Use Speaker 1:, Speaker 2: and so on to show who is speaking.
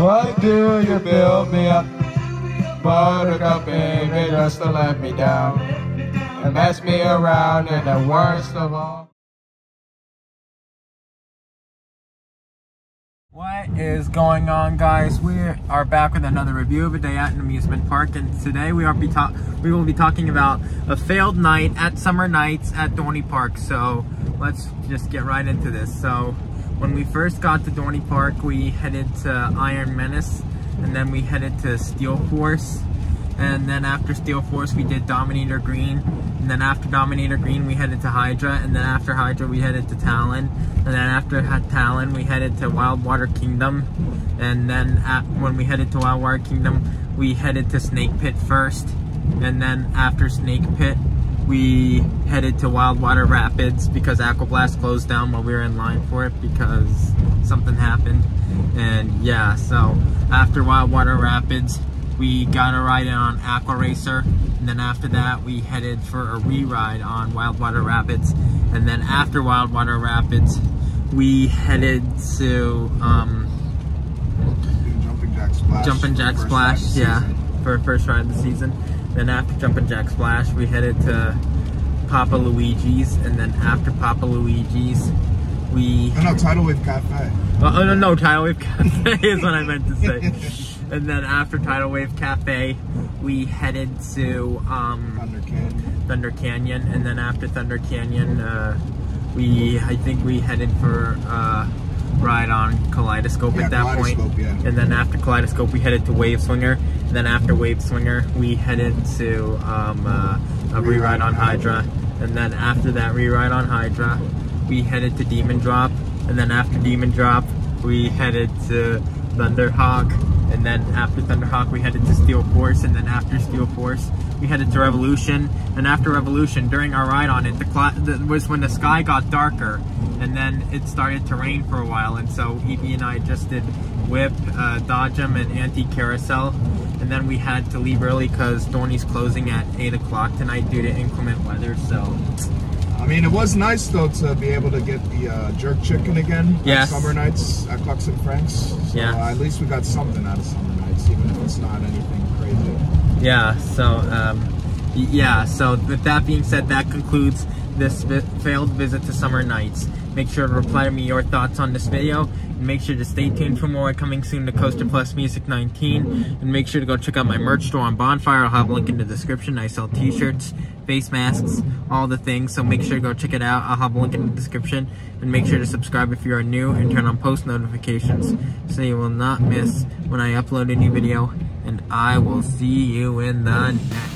Speaker 1: Why do you build me up? Buttercup, baby, just to let me down and mess me around and the worst of all.
Speaker 2: What is going on guys? We are back with another review of a day at an amusement park and today we are be we will be talking about a failed night at Summer Nights at Dorney Park. So let's just get right into this. So when we first got to Dorney Park we headed to Iron Menace and then we headed to Steel Force. And then after Steel Force we did Dominator Green. And then after Dominator Green we headed to Hydra. And then after Hydra we headed to Talon. And then after Talon we headed to Wildwater Kingdom. And then at, when we headed to Wildwater Kingdom we headed to Snake Pit first. And then after Snake Pit we headed to Wildwater Rapids because Aquablast closed down while we were in line for it because something happened and yeah so after Wildwater Rapids we got a ride on Aqua Racer, and then after that we headed for a re-ride on Wildwater Rapids, and then after Wildwater Rapids we headed to um,
Speaker 3: Jumping Jack Splash.
Speaker 2: Jumping Jack Splash, yeah, for first ride of the season. Then after Jumping Jack Splash we headed to Papa Luigi's, and then after Papa Luigi's we...
Speaker 3: Oh no, Tidal Wave Cafe.
Speaker 2: Oh, oh no, no, Tidal Wave Cafe is what I meant to say. And then after Tidal Wave Cafe, we headed to um,
Speaker 3: Thunder Canyon.
Speaker 2: Thunder Canyon. And then after Thunder Canyon, uh, we I think we headed for uh, ride on Kaleidoscope
Speaker 3: yeah,
Speaker 2: at that point.
Speaker 3: Yeah.
Speaker 2: And then after Kaleidoscope, we headed to Wave Swinger. Then after Wave Swinger, we headed to um, uh, a re-ride on Hydra. And then after that re-ride on Hydra, we headed to Demon Drop. And then after Demon Drop, we headed to Thunderhawk and then after Thunderhawk we headed to Steel Force, and then after Steel Force we headed to Revolution, and after Revolution, during our ride on it, the, the was when the sky got darker, and then it started to rain for a while, and so Evie and I just did Whip, uh, Dodgem, and Antique Carousel, and then we had to leave early because Dorney's closing at 8 o'clock tonight due to inclement weather, so
Speaker 3: I mean, it was nice though to be able to get the uh, jerk chicken again.
Speaker 2: Yes.
Speaker 3: Summer nights at Clucks and Franks. So,
Speaker 2: yeah.
Speaker 3: Uh, at least we got something out of summer nights, even if it's not anything crazy.
Speaker 2: Yeah. So, um, yeah. So with that being said, that concludes this failed visit to Summer Nights. Make sure to reply to me your thoughts on this video and make sure to stay tuned for more coming soon to Coaster Plus Music 19. And make sure to go check out my merch store on Bonfire. I'll have a link in the description. I sell t-shirts, face masks, all the things. So make sure to go check it out. I'll have a link in the description. And make sure to subscribe if you are new and turn on post notifications so you will not miss when I upload a new video. And I will see you in the next.